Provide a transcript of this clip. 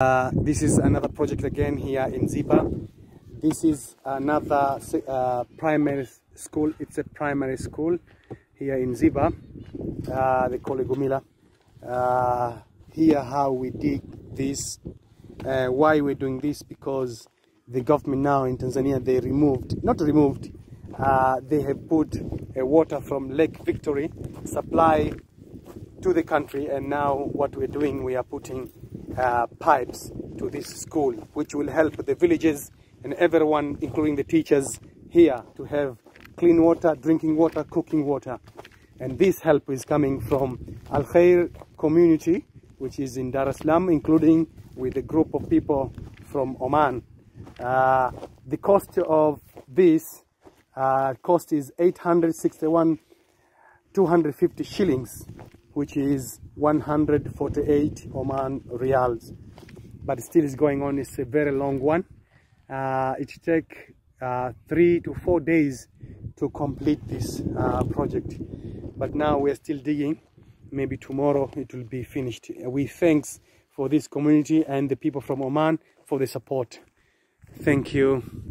Uh, this is another project again here in Ziba. This is another uh, primary school. It's a primary school here in Ziba. Uh, they call it Gumila. Uh, here how we dig this. Uh, why we're doing this? Because the government now in Tanzania, they removed, not removed, uh, they have put a water from Lake Victoria supply to the country and now what we're doing, we are putting uh, pipes to this school, which will help the villages and everyone, including the teachers here, to have clean water, drinking water, cooking water. And this help is coming from Al Khair community, which is in Dar es Salaam, including with a group of people from Oman. Uh, the cost of this uh, cost is 861 250 shillings which is 148 Oman Riyals. But still is going on, it's a very long one. Uh, it take uh, three to four days to complete this uh, project. But now we're still digging. Maybe tomorrow it will be finished. We thanks for this community and the people from Oman for the support. Thank you.